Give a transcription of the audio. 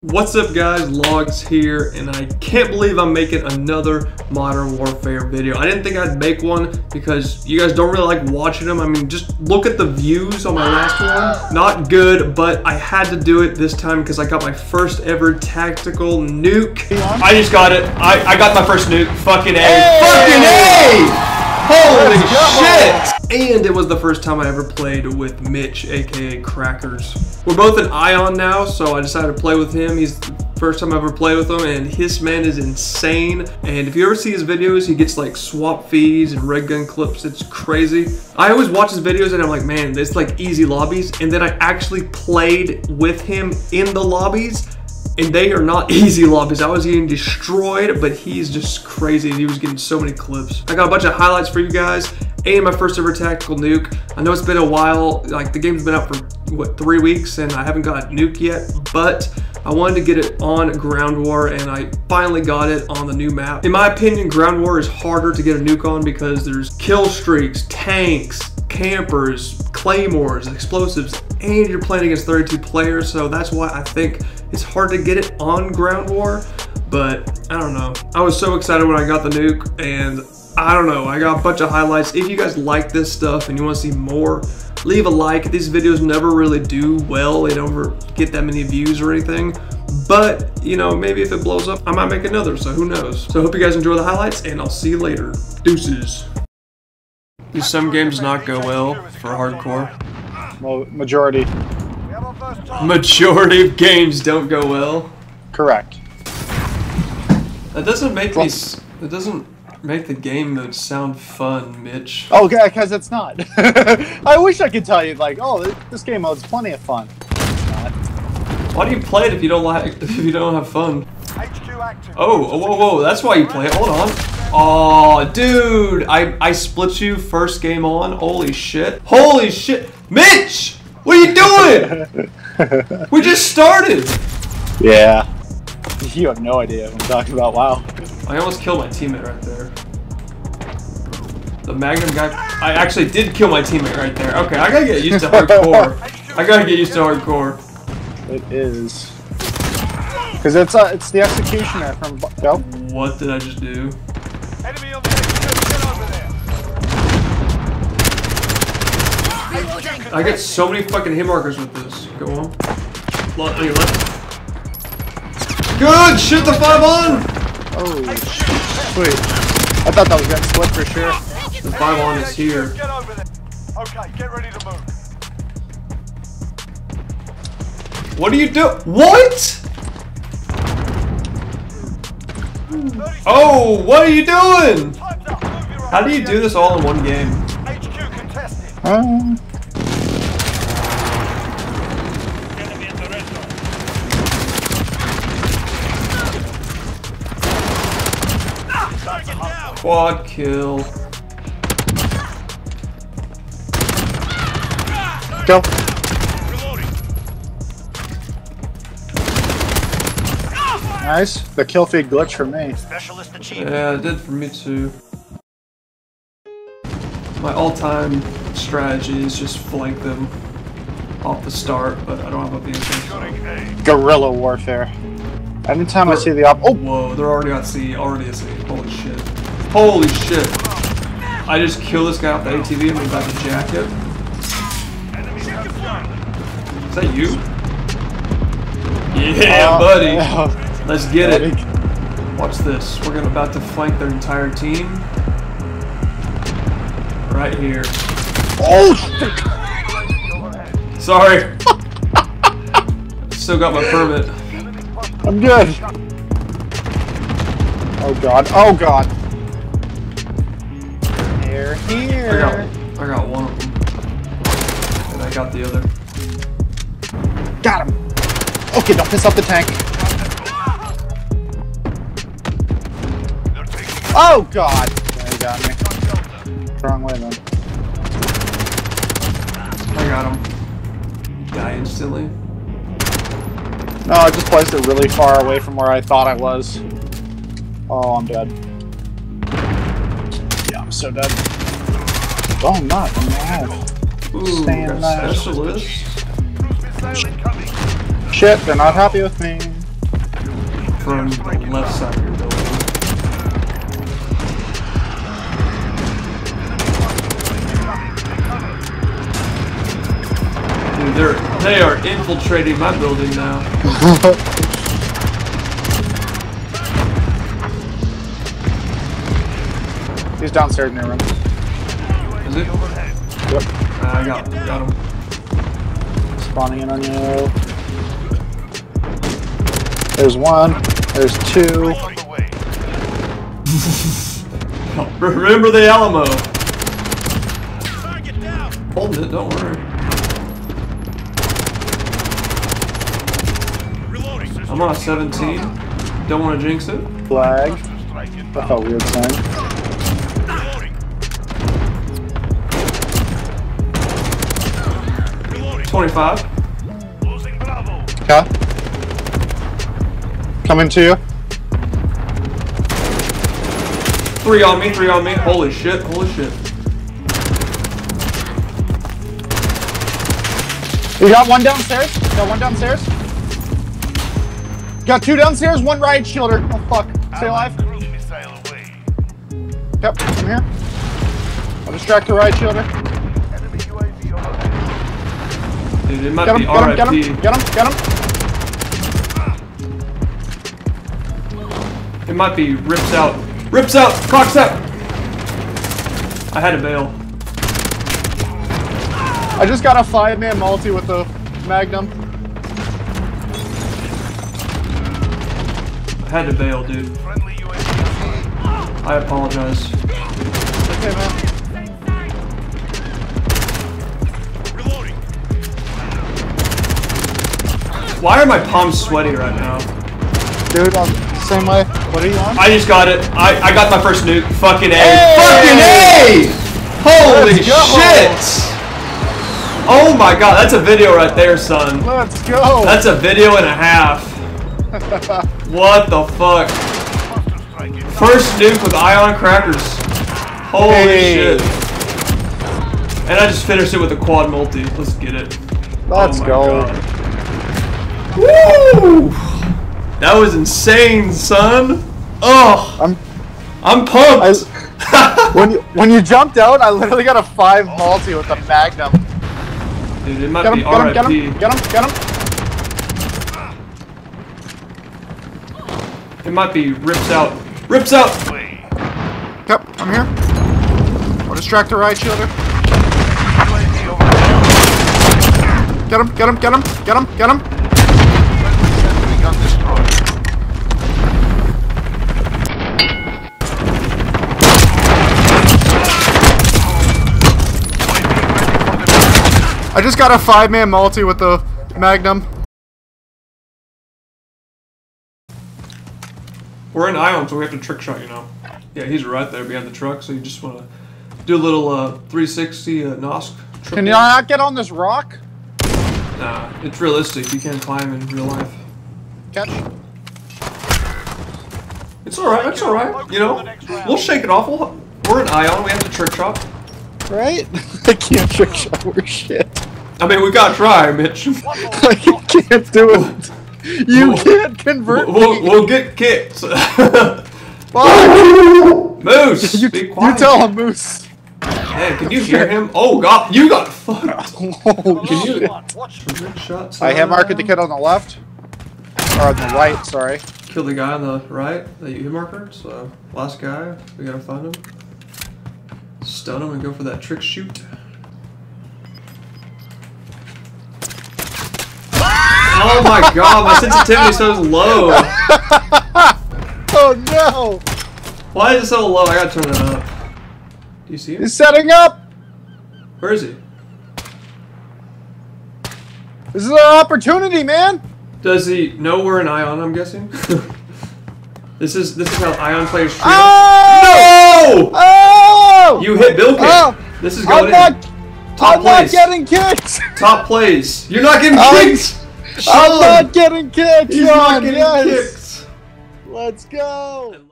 What's up guys, Logz here, and I can't believe I'm making another Modern Warfare video. I didn't think I'd make one because you guys don't really like watching them. I mean, just look at the views on my last one. Not good, but I had to do it this time because I got my first ever tactical nuke. I just got it. I, I got my first nuke. Fucking A. Hey! Fucking A! Holy shit! And it was the first time I ever played with Mitch, aka Crakrz. We're both in Ion now, so I decided to play with him. He's the first time I ever played with him, and his man is insane. And if you ever see his videos, he gets like swap fees and red gun clips. It's crazy. I always watch his videos and I'm like, man, it's like easy lobbies. And then I actually played with him in the lobbies and they are not easy lobbies. I was getting destroyed, but he's just crazy. He was getting so many clips. I got a bunch of highlights for you guys and my first ever tactical nuke. I know it's been a while, like the game's been out for what, three weeks and I haven't got a nuke yet, but I wanted to get it on Ground War and I finally got it on the new map. In my opinion, Ground War is harder to get a nuke on because there's kill streaks, tanks, campers, claymores, explosives, and you're playing against 32 players, so that's why I think it's hard to get it on Ground War, but I don't know. I was so excited when I got the nuke, and I don't know, I got a bunch of highlights. If you guys like this stuff and you want to see more, leave a like. These videos never really do well. They don't get that many views or anything. But, you know, maybe if it blows up, I might make another, so who knows. So I hope you guys enjoy the highlights, and I'll see you later. Deuces. Do some games not go well for hardcore? Well, majority. Majority of games don't go well. Correct. That doesn't make me. It doesn't make the game mode sound fun, Mitch. Oh, okay, because it's not. I wish I could tell you like, oh, this game mode's plenty of fun. Why do you play it if you don't like if you don't have fun? Oh, whoa, whoa, that's why you play it. Hold on. Oh, dude, I I split you first game on. Holy shit. Holy shit. Mitch! What are you doing? we just started. Yeah. You have no idea what I'm talking about. Wow. I almost killed my teammate right there. The Magnum guy. I actually did kill my teammate right there. Okay, I gotta get used to hardcore. I gotta get used to hardcore. It is. Because it's uh, it's the executioner from Go. What did I just do? I get so many fucking hit markers with this. Go on. Left, left. Good! Shoot the five on! Oh, sweet. I thought that was gonna split for sure. The five on is here. Okay, get ready to move. What do you do? What? Oh, what are you doing? How do you do this all in one game? Um. Quad kill. Go. Nice. The kill feed glitch for me. Yeah, it did for me too. My all-time strategy is just flank them off the start, but I don't have a vehicle. Guerrilla warfare. Anytime I see the op- Oh! Whoa, they're already at C, already at C. Holy shit. Holy shit. I just killed this guy off the ATV and I'm about to jack it. Is that you? Yeah, uh, buddy. Let's get it. Watch this. We're gonna about to flank their entire team. Right here. Oh shit. Sorry. Still got my permit. I'm good. Oh god. Oh god. Here. I got, I got one of them. And I got the other. Got him. Okay, don't piss off the tank. Oh god! Yeah, he got me. Wrong way then. I got him. Die instantly. No, I just placed it really far away from where I thought I was. Oh, I'm dead. Yeah, I'm so dead. Oh, I'm not. I'm not. Ooh, Staying alive. specialist. Cruise missile incoming. Shit, they're not happy with me. from the left side of your building. Dude, they're they are infiltrating my building now. He's downstairs in your room. Is it? Yep. Ah, I got got him. Spawning in on you. There's one. There's two. On the way. Remember the Alamo. Hold it, don't worry. Reloading. I'm on a 17. Don't want to jinx it. Flag. Strike inbound. That felt weird saying. 25. Losing Bravo. Okay. Coming to you. Three on me, three on me. Holy shit, holy shit. You got one downstairs. Got one downstairs. Got two downstairs. One riot shielder. Oh fuck. Stay alive. Cruise missile away. Yep. I'm here. I'll distract the riot shielder. Dude, it might Get him. be Get him. Get him. Get him. Get him. It might be rips out. Rips out! Clocks out! I had to bail. I just got a five-man multi with the Magnum. I had to bail, dude. Friendly UAV. I apologize. Okay, man. Why are my palms sweaty right now? Dude, I'm same way. What are you on? I just got it. I, I got my first nuke. Fucking A. Hey! Fucking A! Holy shit! Oh my god, that's a video right there, son. Let's go. That's a video and a half. What the fuck? Cluster strike inbound. First nuke with ion Crakrz. Holy Hey. shit. And I just finished it with a quad multi. Let's get it. Let's Oh go. God. Woo! That was insane, son. Oh, I'm I'm pumped. when you when you jumped out, I literally got a five multi with the Magnum. Dude, it might Get him, be get him, get him, get him, get him. It might be rips out. Rips out. Yep, I'm here. I'll distract the right shielder. Get him, get him, get him, get him, get him. Friendly sentry gun destroyed. I just got a five man multi with the Magnum. We're in ion, so we have to trick shot, you know. Yeah, he's right there behind the truck, so you just want to do a little uh, 360 uh, NOSC. Can triple. you not get on this rock? Nah, it's realistic. You can't climb in real life. Catch. It's alright, it's alright. You know, we'll shake it off. We'll, we're in ion, we have to trick shot. Right? I can't trick shot or shit. I mean, we gotta try, Mitch. I can't do it. You We'll- can't convert we'll, me. we'll get kicked. Fuck. Moose, You, be you tell him, Moose. Man, can you hear him? Oh god, you got fucked. Holy Can you- shit. Watch I have uh, marked the kid on the left. Or on the right, sorry. Kill the guy on the right that you hit marker. So last guy, we gotta find him. Stun him and go for that trick shoot. Ah! Oh my god, my sensitivity is so low. Oh no! Why is it so low? I gotta turn it up. Do you see him? He's setting up! Where is he? This is our opportunity, man! Does he know we're an Ion? I'm guessing. this is this is how Ion players ah! treat. Oh! No! Oh! oh! You hit Bill Kick. Oh! This is I'm going not, in. Top I'm place. not getting kicked! Top plays. You're not getting I'm- kicked. I'm Sean! not getting kicked, He's not getting Yes! kicked. Let's go!